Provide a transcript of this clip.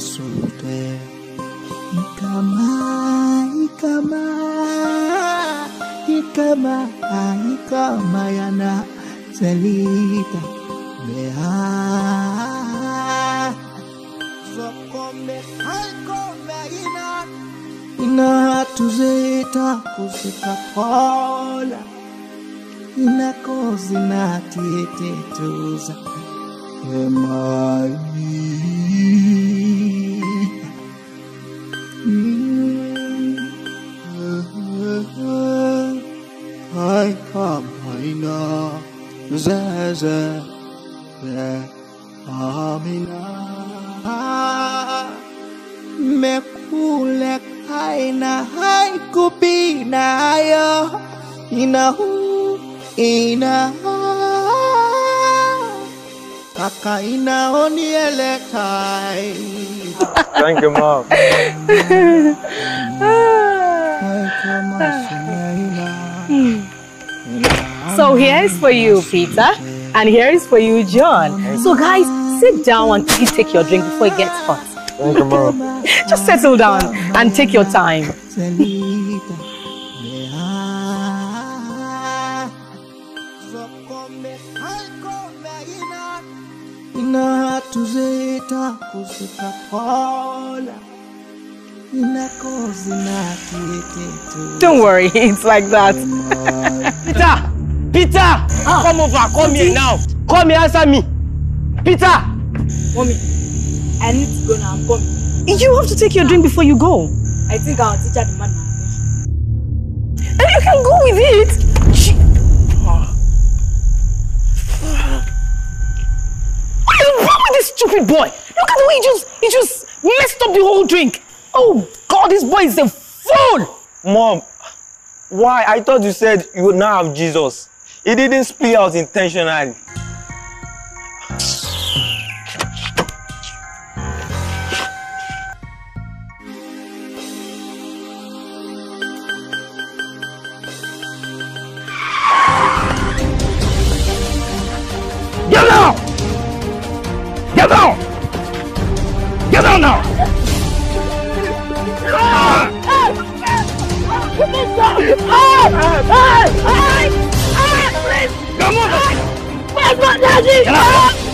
masute ikama ikama ikama ikama yana zelita. Beha zokome haikome ina ina tuzeta kuzita pola inakozi zeze le amina. Mekule kaina hai kupina yo inahu ina kaka inaoniele kai. Thank you, mom. So here is for you, Peter, and here is for you, John. So guys, sit down and please take your drink before it gets hot. Thank you, mom. Just settle down and take your time. Zelita Leha Zokome Haikome ina Ina tuzeta kusika pola Ina kozi na tietetu Don't worry, it's like that. Peter! Peter! Come over, come here now. Come here, answer me. Peter! Mommy, I need to go now. I'm coming. You have to take your drink before you go. I think I'll teach her the man my attention. And you can go with it. She- What is wrong with this stupid boy? Look at the way he just he just messed up the whole drink. Oh God, this boy is a fool. Mom, why? I thought you said you would now have Jesus. He didn't spill out intentionally. Get down! Get down! Get down now! Come on! Where's my daddy? Get up!